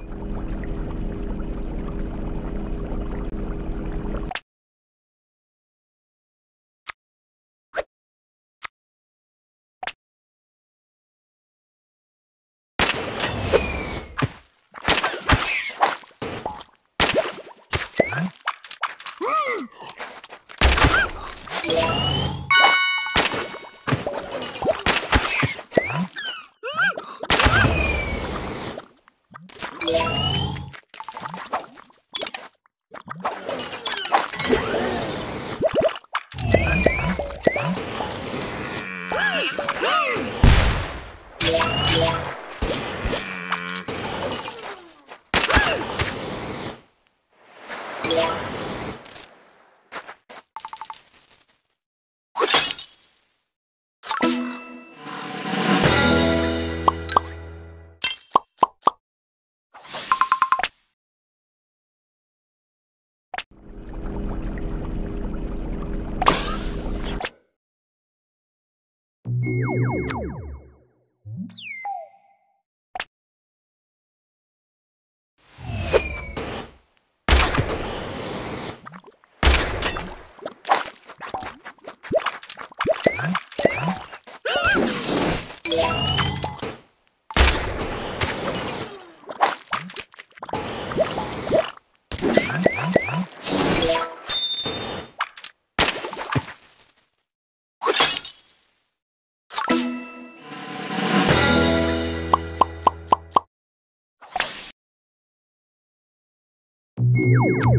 you you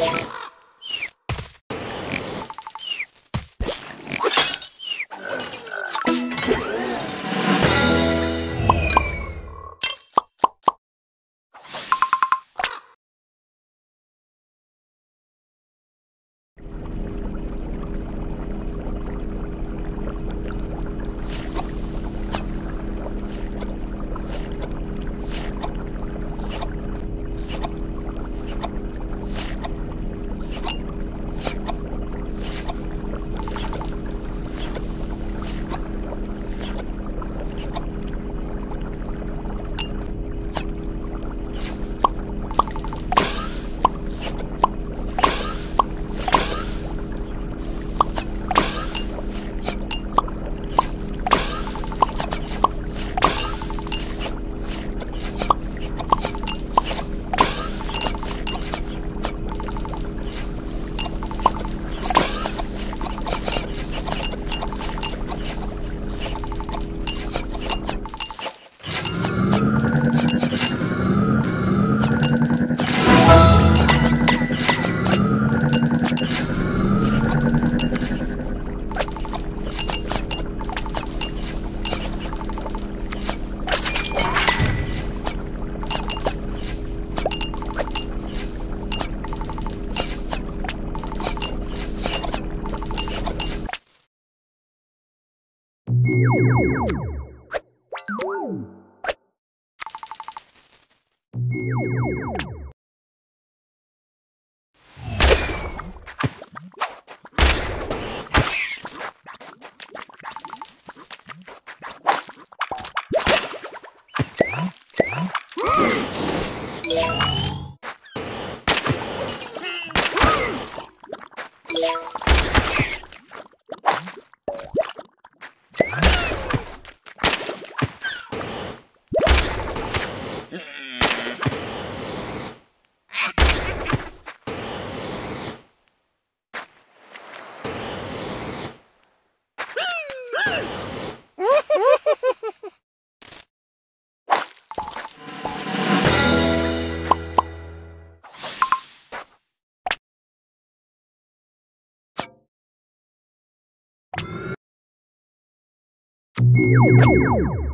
Yeah. you Woo!